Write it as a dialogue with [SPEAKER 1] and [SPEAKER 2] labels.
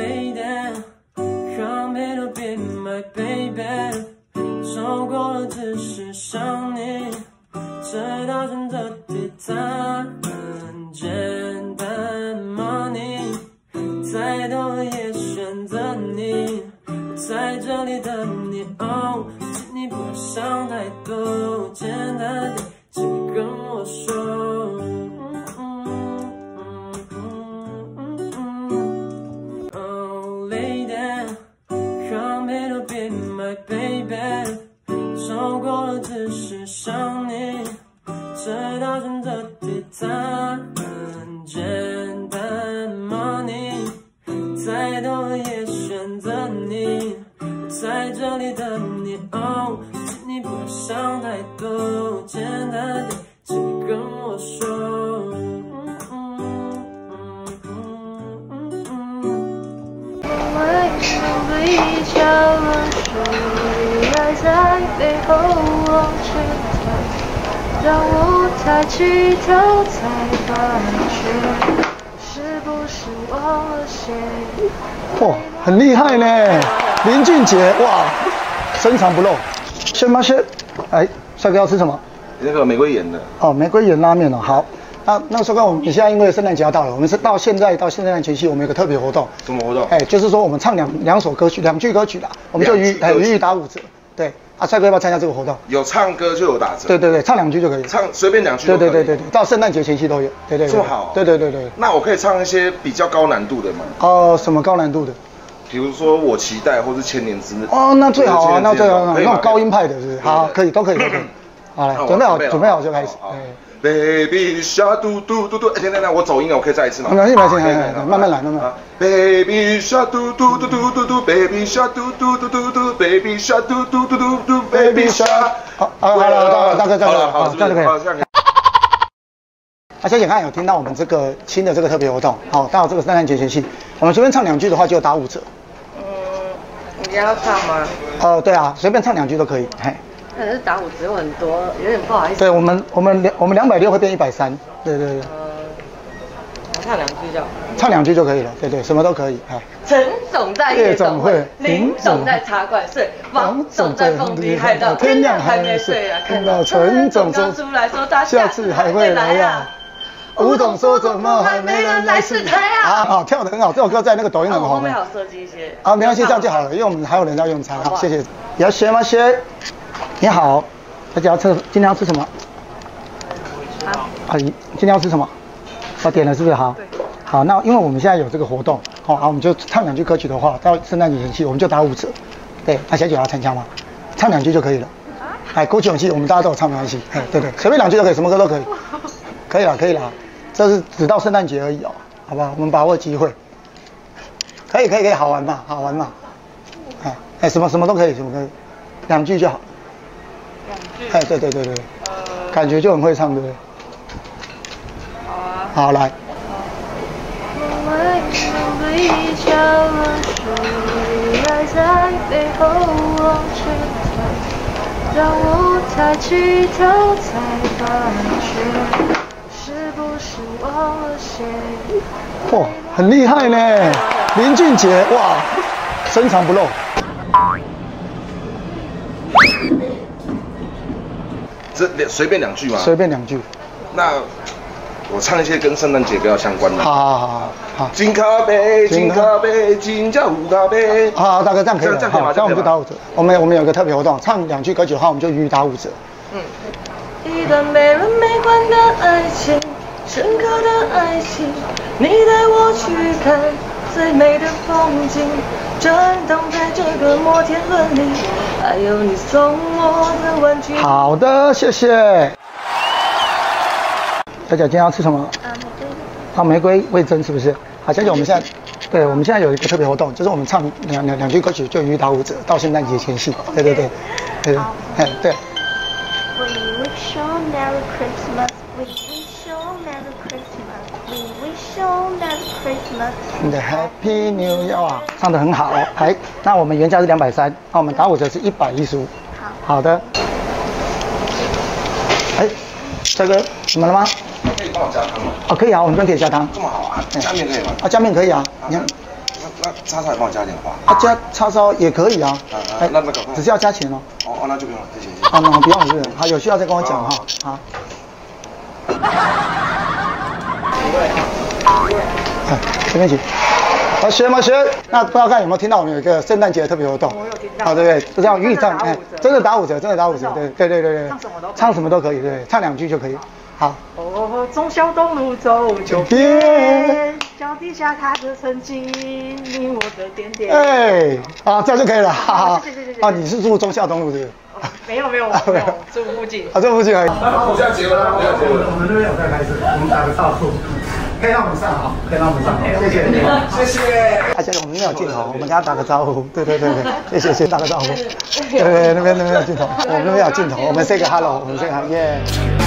[SPEAKER 1] lady, come here be my baby。错过了只是想你，最大声的地毯，简单 money，再多也选择你，在这里等你。哦，请你不要想太多，简单点，my baby。错过了只是想你，最大声的地毯，简单 money，再多也选择你，在这里等你。哦，请你不要想太多，简单点，请你跟我说。
[SPEAKER 2] 为什么比较了谁爱在背后往前推？当我抬起头才发觉，是不是忘了谁？
[SPEAKER 3] 哇，很厉害呢，林俊杰，哇，深藏不露。先吗？先，哎，帅哥要吃什么？
[SPEAKER 4] 那个玫瑰盐的，
[SPEAKER 3] 哦，玫瑰盐拉面哦，好。那那帅哥，我们你现在因为圣诞节要到了，我们是到现在到圣诞前夕，我们有个特别活动。
[SPEAKER 4] 什么活动？
[SPEAKER 3] 哎，就是说我们唱两两首歌曲，两句歌曲啦，我们就予哎予以打五折。对，啊，帅哥要不要参加这个活动？
[SPEAKER 4] 有唱歌就有打折。
[SPEAKER 3] 对对对，唱两句就可以。
[SPEAKER 4] 唱随便两句。
[SPEAKER 3] 对对对对对，到圣诞节前夕都有。对对。
[SPEAKER 4] 这么好。
[SPEAKER 3] 对对对对。
[SPEAKER 4] 那我可以唱一些比较高难度的吗？
[SPEAKER 3] 哦，什么高难度的？
[SPEAKER 4] 比如说我期待，或是千年之。
[SPEAKER 3] 哦，那最好啊，那最好，那种高音派的是不是？好，可以，都可以，都可以。好，来，准备好，准备好就开始。
[SPEAKER 4] Baby shark 嘟嘟嘟嘟，哎，等等等，我走音了，我可以再一次吗？
[SPEAKER 3] 没关系，没关系，慢慢来，慢慢来。
[SPEAKER 4] Baby shark 嘟嘟嘟嘟嘟嘟，Baby shark 嘟嘟嘟嘟嘟，Baby shark 嘟嘟嘟嘟嘟，Baby shark。
[SPEAKER 3] 好，好了，好了，大哥，大哥，
[SPEAKER 4] 好，
[SPEAKER 3] 这样就可以。啊，小姐刚才有听到我们这个新的这个特别活动，好，到这个圣诞节前夕，我们随便唱两句的话就打五折。
[SPEAKER 5] 嗯，你要唱吗？
[SPEAKER 3] 呃，对啊，随便唱两句都可以，嘿。
[SPEAKER 5] 可是打五折很多，有点不好意思。
[SPEAKER 3] 对我们，我们两我们两百六会变一百三，对对对。
[SPEAKER 5] 呃，唱两句就好。
[SPEAKER 3] 唱两句就可以了，对对，什么都可以，啊。
[SPEAKER 5] 陈总在夜总会，林总在茶馆睡，王总在凤梨海到天亮还没睡啊！看到陈总刚出来说他下次还会来呀。
[SPEAKER 3] 吴总说怎么还没人来试台啊？啊，好，跳得很好，这首歌在那个抖音很红。
[SPEAKER 5] 后面好设计一些。
[SPEAKER 3] 啊，没关系，这样就好了，因为我们还有人要用餐，好，谢谢。要学吗？学。你好，大家要吃，今天要吃什么？
[SPEAKER 5] 好。
[SPEAKER 3] 阿姨，今天要吃什么？我点了是不是？好。好，那因为我们现在有这个活动，好，啊，我们就唱两句歌曲的话，到圣诞节前夕我们就打五折。对，那小姐要参加吗？唱两句就可以了。哎，鼓起勇气，我们大家都有唱没关系。哎，对对，随便两句都可以，什么歌都可以。可以了，可以了，这是只到圣诞节而已哦，好不好？我们把握机会。可以，可以，可以，好玩嘛，好玩嘛。哎，哎，什么什么都可以，什么可以，两句就好。哎，对对对对。呃。感觉就很会唱，对不对？
[SPEAKER 5] 好啊。
[SPEAKER 3] 好，来。
[SPEAKER 2] 当我抬起头才发觉，是不是忘了谁？
[SPEAKER 3] 哇，很厉害呢，林俊杰，哇，深藏不露。
[SPEAKER 4] 这两随便两句吗？
[SPEAKER 3] 随便两句。
[SPEAKER 4] 那。我唱一些跟圣诞节比较相关的。
[SPEAKER 3] 好好好好。
[SPEAKER 4] 金咖啡，金咖啡，金加五咖啡。
[SPEAKER 3] 好，大哥这样可以了。这样可以吗？这样我们就打五折。我们我们有个特别活动，唱两句歌曲的话，我们就予以打五折。
[SPEAKER 2] 嗯。一段没人没关的爱情，深刻的爱情，你带我去看最美的风景，震动在这个摩天轮里，还有你送我的玩具。
[SPEAKER 3] 好的，谢谢。小姐今天要吃什么？
[SPEAKER 2] 啊，玫瑰。
[SPEAKER 3] 啊，玫瑰味噌是不是？好，小姐我们现在，对，我们现在有一个特别活动，就是我们唱两两两句歌曲就予以打五折，到圣诞节前夕。对对对，对，哎对。
[SPEAKER 2] We wish you Merry Christmas. We wish you Merry Christmas. We wish you Merry Christmas.
[SPEAKER 3] The Happy New Year 啊，唱得很好。哎，那我们原价是两百三，那我们打五折是一百一十五。
[SPEAKER 2] 好。
[SPEAKER 3] 好的。哎，帅哥，怎么了吗？
[SPEAKER 4] 可以帮我加汤吗？
[SPEAKER 3] 哦，可以啊，我们这边可以加汤。
[SPEAKER 4] 这么好啊？加面可以吗？
[SPEAKER 3] 啊，加面可以啊。你看，
[SPEAKER 4] 那那叉烧也帮我加点吧。
[SPEAKER 3] 啊，加叉烧也可以啊。
[SPEAKER 4] 啊啊，那那个
[SPEAKER 3] 只是要加钱哦。
[SPEAKER 4] 哦哦，那就不用了，谢谢。
[SPEAKER 3] 啊，那不用是不是？好，有需要再跟我讲哈。好。哎，这边请。好，学吗学？那不知道看有没有听到我们有一个圣诞节的特别活动？
[SPEAKER 6] 我有听到。
[SPEAKER 3] 好，对不对？就这样预唱，
[SPEAKER 6] 哎，
[SPEAKER 3] 真的打五折，真的打五折，对对对对对。
[SPEAKER 6] 唱什么都
[SPEAKER 3] 唱什么都可以，对，唱两句就可以。好。
[SPEAKER 6] 哦，中孝东路走九遍，脚底下踏着曾经你我的点点。
[SPEAKER 3] 哎，好，这样就可以了。
[SPEAKER 6] 谢谢谢谢谢谢。
[SPEAKER 3] 啊，你是住中孝东路是？
[SPEAKER 6] 没有没有没有，住附近。
[SPEAKER 3] 啊，住附近而已。
[SPEAKER 4] 我现在结婚了，我要结婚了。
[SPEAKER 3] 我们这边有在开始，我们打个招呼。可以让我们上好，可以让我们上，谢谢，
[SPEAKER 4] 谢谢。
[SPEAKER 3] 而且我们没有镜头，我们跟他打个招呼，对对对对，谢谢，先打个招呼，对对，那边那边有镜头，我们那边有镜头，我们 say 个 hello，我们 say 个 hi，耶。